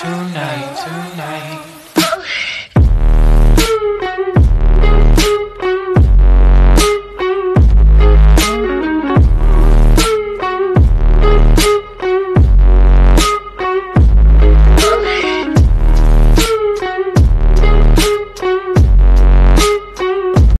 tonight, tonight.